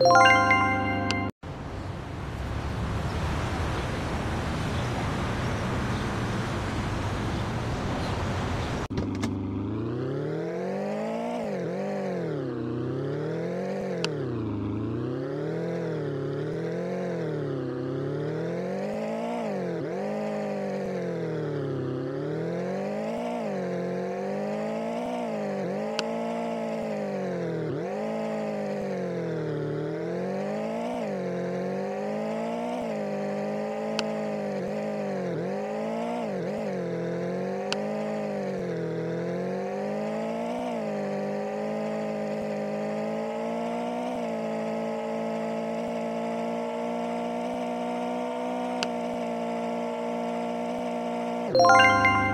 Música amarelo.